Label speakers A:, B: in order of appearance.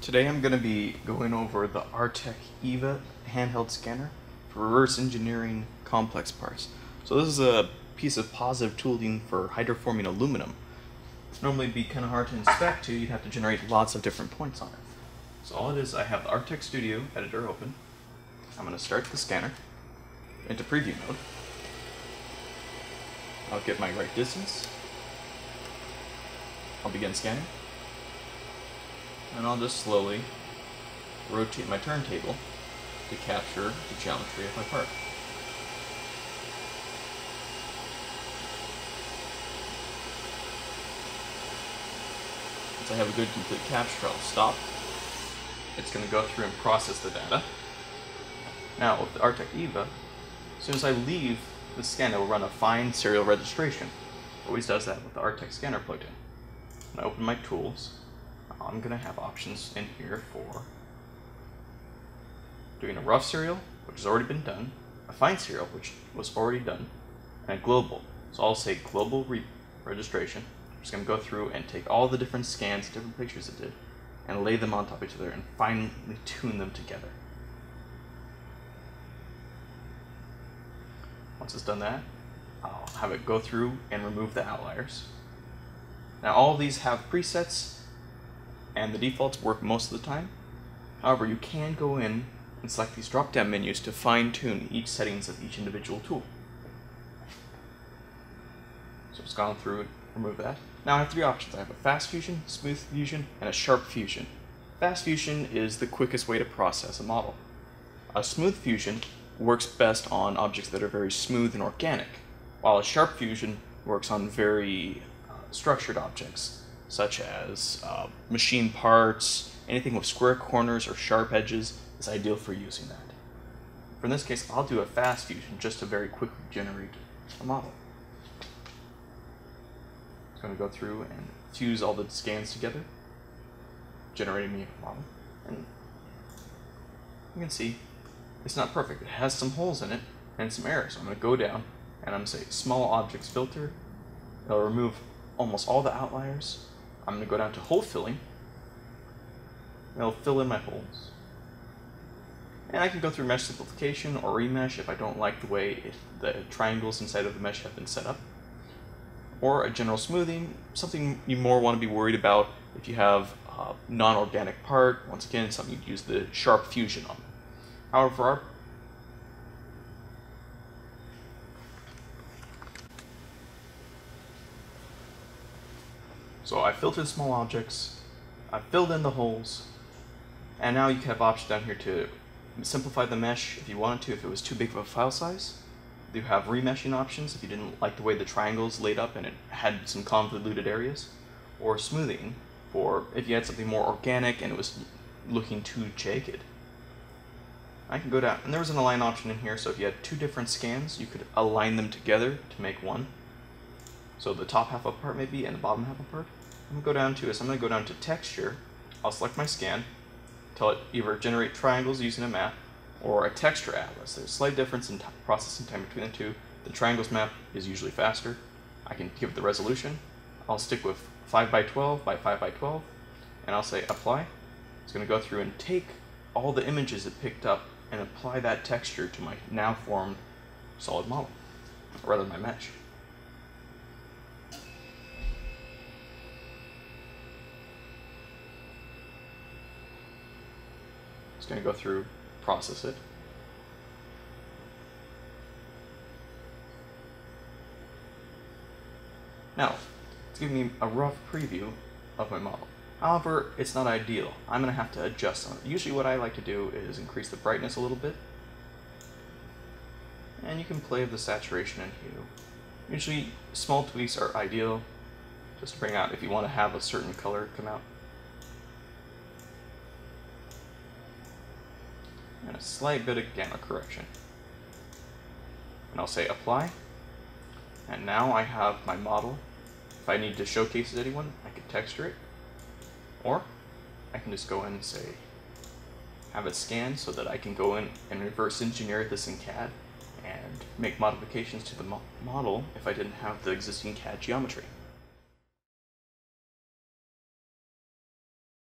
A: Today I'm going to be going over the Artec EVA handheld scanner for reverse engineering complex parts. So this is a piece of positive tooling for hydroforming aluminum. It's normally be kind of hard to inspect too, you'd have to generate lots of different points on it. So all it is, I have the Artec Studio editor open. I'm going to start the scanner into preview mode. I'll get my right distance. I'll begin scanning and I'll just slowly rotate my turntable to capture the geometry of my part. Once I have a good complete capture, I'll stop. It's going to go through and process the data. Now, with the Artec EVA, as soon as I leave the scan, it will run a fine serial registration. Always does that with the Artec scanner plugged in. I open my tools, I'm going to have options in here for doing a rough serial, which has already been done, a fine serial, which was already done, and a global. So I'll say global re registration. I'm just going to go through and take all the different scans, different pictures it did, and lay them on top of each other and finally tune them together. Once it's done that, I'll have it go through and remove the outliers. Now all of these have presets and the defaults work most of the time. However, you can go in and select these drop-down menus to fine-tune each settings of each individual tool. So it's gone through and removed that. Now I have three options. I have a fast fusion, smooth fusion, and a sharp fusion. Fast fusion is the quickest way to process a model. A smooth fusion works best on objects that are very smooth and organic, while a sharp fusion works on very uh, structured objects such as uh, machine parts, anything with square corners or sharp edges is ideal for using that. For in this case, I'll do a fast fusion just to very quickly generate a model. It's going to go through and fuse all the scans together, generating me a model. And you can see it's not perfect. It has some holes in it and some errors. I'm going to go down and I'm going to say small objects filter. It'll remove almost all the outliers I'm going to go down to hole filling. And it'll fill in my holes. And I can go through mesh simplification or remesh if I don't like the way it, the triangles inside of the mesh have been set up. Or a general smoothing, something you more want to be worried about if you have a non-organic part. Once again, something you'd use the sharp fusion on. However, our So I filtered small objects, I filled in the holes, and now you have options down here to simplify the mesh if you wanted to, if it was too big of a file size. You have remeshing options if you didn't like the way the triangles laid up and it had some convoluted areas, or smoothing for if you had something more organic and it was looking too jagged. I can go down, and there was an align option in here, so if you had two different scans, you could align them together to make one. So the top half of a part maybe and the bottom half of a part. I'm to go down to is I'm to go down to texture. I'll select my scan, tell it either generate triangles using a map or a texture atlas. There's a slight difference in processing time between the two. The triangles map is usually faster. I can give it the resolution. I'll stick with 5 by 12 by 5 by 12 and I'll say apply. It's going to go through and take all the images it picked up and apply that texture to my now formed solid model, or rather my mesh. Going to go through, process it. Now, it's giving me a rough preview of my model. However, it's not ideal. I'm going to have to adjust some. Usually what I like to do is increase the brightness a little bit. And you can play with the saturation and hue. Usually small tweaks are ideal just to bring out if you want to have a certain color come out. And a slight bit of gamma correction. And I'll say apply. And now I have my model. If I need to showcase it to anyone, I can texture it. Or I can just go in and say, have it scanned so that I can go in and reverse engineer this in CAD and make modifications to the mo model if I didn't have the existing CAD geometry.